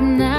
right now.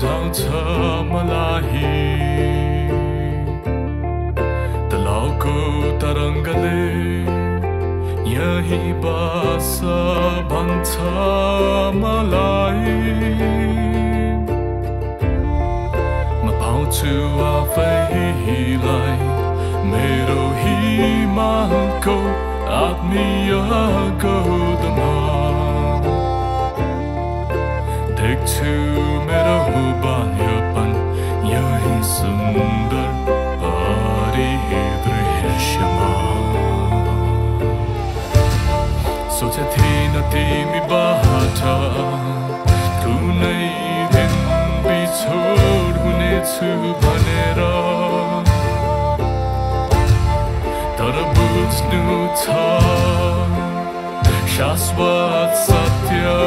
बिउझाउँछ मलाई तलाउको तरङ्गले यही बस भन्छ मलाई म पाउँछु आफैलाई मेरो हिमालको आत्मीय गौतमा देख्छु मेरो बाल्यपन यही सुन्दर पारी दृश्यमा सोचे थिएन तिमी बाट कुनै दिन बिछोड हुनेछु भनेर तर बुझ्नु छ शाश्वत सत्य